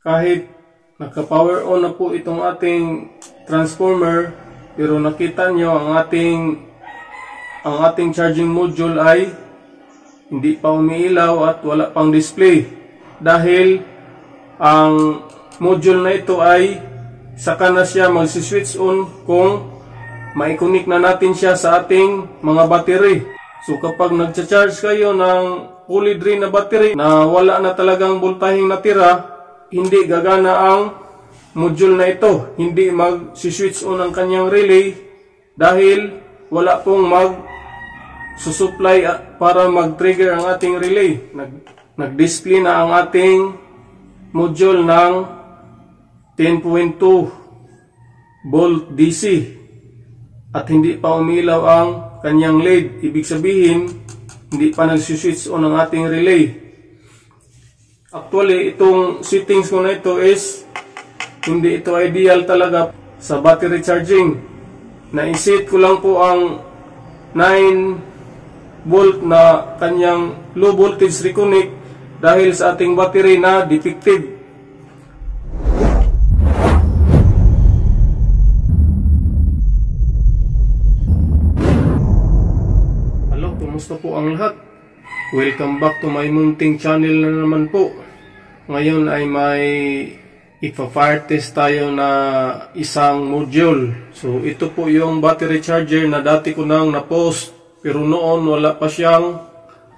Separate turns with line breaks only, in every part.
kahit naka-power on na po itong ating transformer, pero nakita nyo ang ating ang ating charging module ay hindi pa umiilaw at wala pang display dahil ang module na ito ay saka na siya magsi-switch on kung maikonik na natin siya sa ating mga battery. So kapag nagcha-charge kayo ng fully drain na battery na wala na talagang voltaheng natira, hindi gagana ang module na ito. Hindi mag-switch on ang kanyang relay dahil wala pong mag susupply para mag-trigger ang ating relay. Nag, nag-display na ang ating module ng 10.2 volt DC at hindi pa umilaw ang kanyang LED. Ibig sabihin, hindi pa nag-switch on ang ating relay. Actually, itong settings ko na ito is hindi ito ideal talaga sa battery charging. Naisit ko lang po ang 9 volt na kanyang low voltage reconnect dahil sa ating battery na defective. Hello, kumusta po ang lahat? Welcome back to my munting channel na naman po. Ngayon ay may ipa-fire test tayo na isang module. So ito po yung battery charger na dati ko nang na-post pero noon wala pa siyang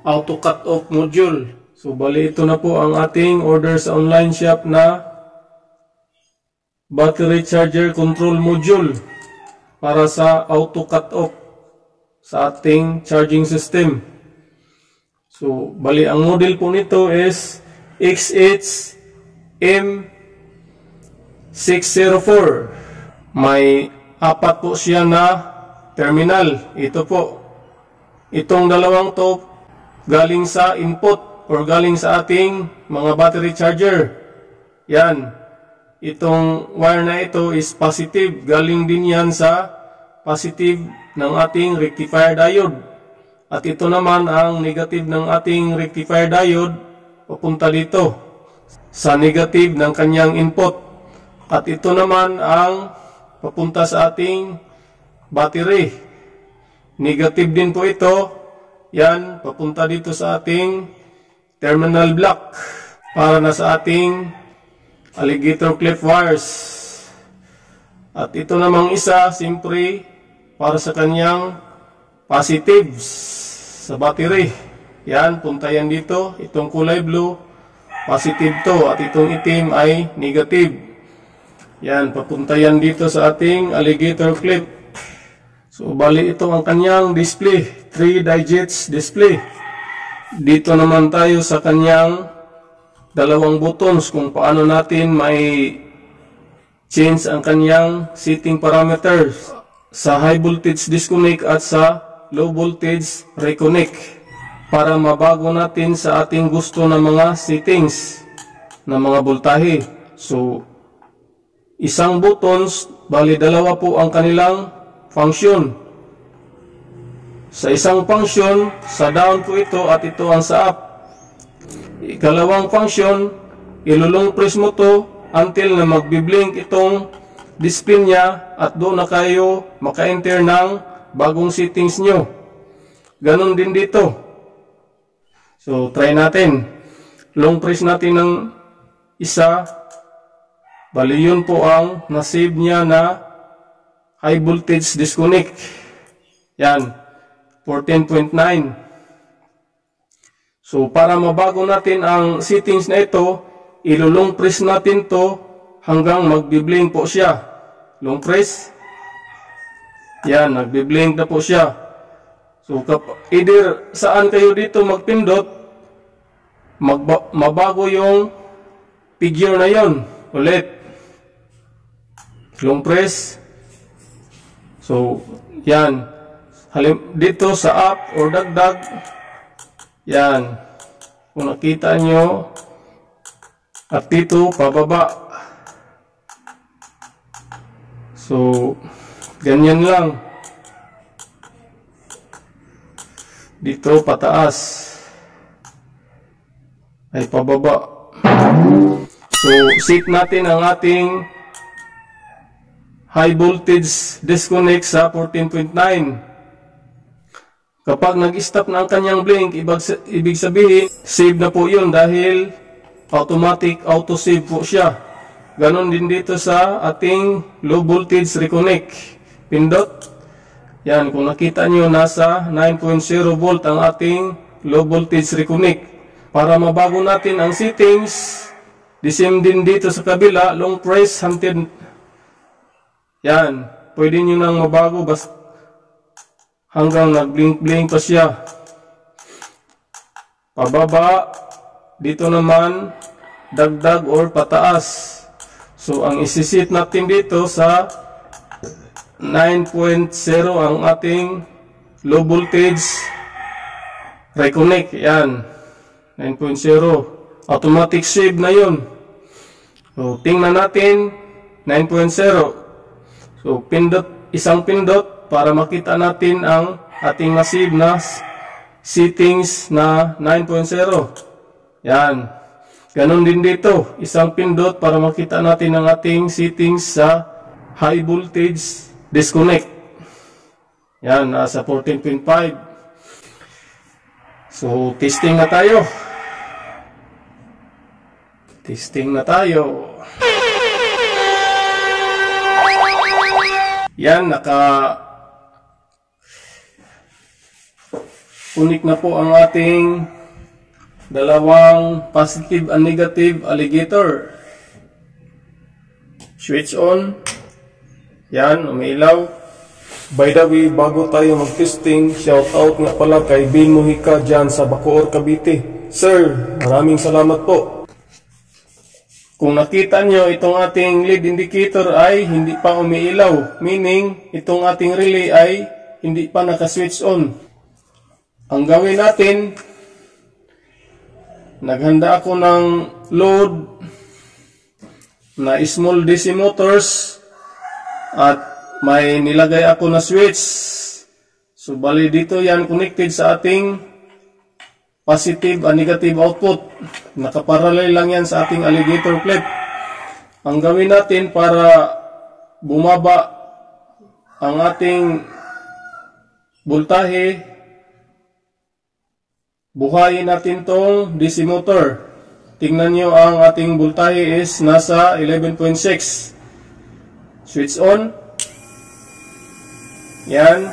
auto cut off module. So bali ito na po ang ating order sa online shop na battery charger control module para sa auto cut off sa ating charging system. So bali ang model po nito is XHM604. May apat po siya na terminal. Ito po Itong dalawang to galing sa input or galing sa ating mga battery charger. Yan. Itong wire na ito is positive. Galing din yan sa positive ng ating rectifier diode. At ito naman ang negative ng ating rectifier diode papunta dito sa negative ng kanyang input. At ito naman ang papunta sa ating battery. Negative din po ito. Yan, papunta dito sa ating terminal block para na sa ating alligator clip wires. At ito namang isa, simpre, para sa kanyang positives sa battery. Yan, punta yan dito. Itong kulay blue, positive to. At itong itim ay negative. Yan, papunta yan dito sa ating alligator clip. So, bali ito ang kanyang display. 3 digits display. Dito naman tayo sa kanyang dalawang buttons kung paano natin may change ang kanyang setting parameters sa high voltage disconnect at sa low voltage reconnect para mabago natin sa ating gusto ng mga settings ng mga voltahe. So, isang buttons, bali dalawa po ang kanilang function. Sa isang function, sa down po ito at ito ang sa up. Ikalawang function, ilulong press mo to until na magbiblink itong display niya at doon na kayo maka-enter ng bagong settings nyo. Ganon din dito. So, try natin. Long press natin ng isa. Bali yun po ang nasave niya na high voltage disconnect. Yan, 14.9. So, para mabago natin ang settings na ito, ilulong press natin to hanggang magbiblink po siya. Long press. Yan, nagbiblink na po siya. So, either saan kayo dito magpindot, magba mabago yung figure na yon ulit. Long press. So, yan. Halim, dito sa up or dagdag, yan. Kung nakita nyo, at dito, pababa. So, ganyan lang. Dito, pataas. Ay, pababa. So, set natin ang ating high voltage disconnect sa 14.9. Kapag nag-stop na ang kanyang blink, ibig sabihin, save na po yun dahil automatic auto-save po siya. Ganon din dito sa ating low voltage reconnect. Pindot. Yan, kung nakita nyo, nasa 9.0 volt ang ating low voltage reconnect. Para mabago natin ang settings, the same din dito sa kabila, long press hunted yan. Pwede nyo nang mabago basta hanggang nag-blink-blink pa siya. Pababa. Dito naman, dagdag or pataas. So, ang isisit natin dito sa 9.0 ang ating low voltage reconnect. Yan. 9.0. Automatic save na yun. So, tingnan natin 9.0. So, pindot, isang pindot para makita natin ang ating nasib na settings na 9.0. Yan. Ganon din dito. Isang pindot para makita natin ang ating settings sa high voltage disconnect. Yan, nasa 14.5. So, testing na tayo. Testing na tayo. Yan, naka unik na po ang ating dalawang positive and negative alligator. Switch on. Yan, umilaw. By the way, bago tayo mag-testing, shout out nga pala kay Bin Muhika dyan sa Bacoor, Cavite. Sir, maraming salamat po. Kung nakita nyo, itong ating lead indicator ay hindi pa umiilaw. Meaning, itong ating relay ay hindi pa naka-switch on. Ang gawin natin, naghanda ako ng load na small DC motors at may nilagay ako na switch. So, bali dito yan connected sa ating positive and negative output. Nakaparallel lang yan sa ating alligator clip. Ang gawin natin para bumaba ang ating voltahe, buhayin natin tong DC motor. Tingnan nyo ang ating voltahe is nasa 11.6. Switch on. Yan.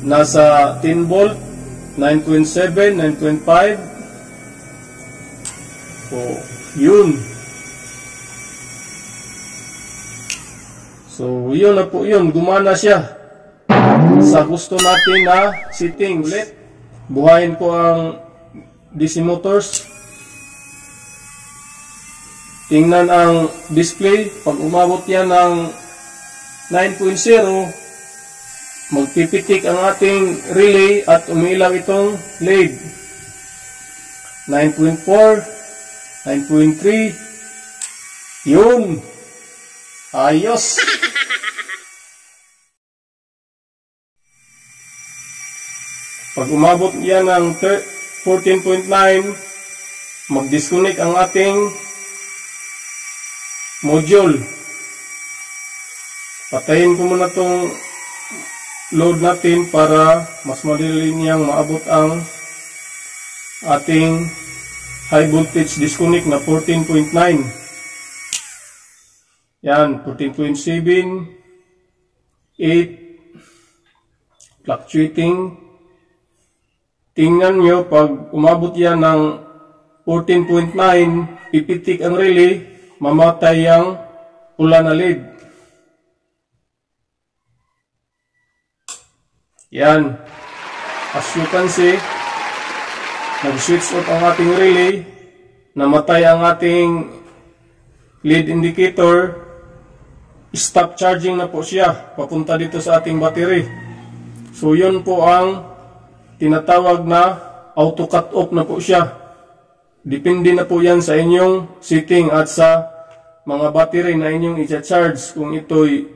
Nasa 10 volt. 9.7, 9.5. Oh, yun. So, yun na po yun. Gumana siya. Sa gusto natin na setting ulit. Buhayin ko ang DC motors. Tingnan ang display. Pag umabot yan ng 9.0, magpipitik ang ating relay at umilaw itong lead. 9.4, 9.3, yun! Ayos! Pag umabot yan ng 14.9, mag-disconnect ang ating module. Patayin ko muna itong load natin para mas madali niyang maabot ang ating high voltage disconnect na 14.9 yan 14.7 8 fluctuating. Tingnan nyo pag umabot yan ng 14.9 pipitik ang relay mamatay ang pula na lead Yan. As you can see, nag-switch off ang ating relay, namatay ang ating lead indicator, stop charging na po siya, papunta dito sa ating battery. So yun po ang tinatawag na auto cut off na po siya. Depende na po yan sa inyong setting at sa mga battery na inyong i-charge kung ito'y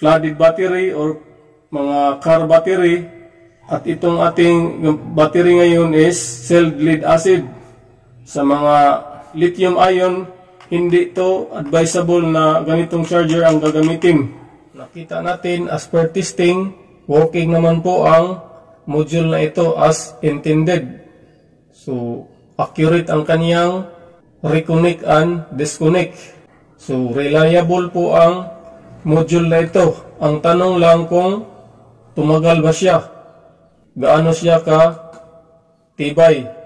flooded battery or mga car battery at itong ating battery ngayon is cell lead acid sa mga lithium ion, hindi to advisable na ganitong charger ang gagamitin. Nakita natin as per testing, working naman po ang module na ito as intended. So, accurate ang kaniyang reconnect and disconnect. So, reliable po ang module na ito. Ang tanong lang kung tumagal ba siya? Gaano siya ka tibay?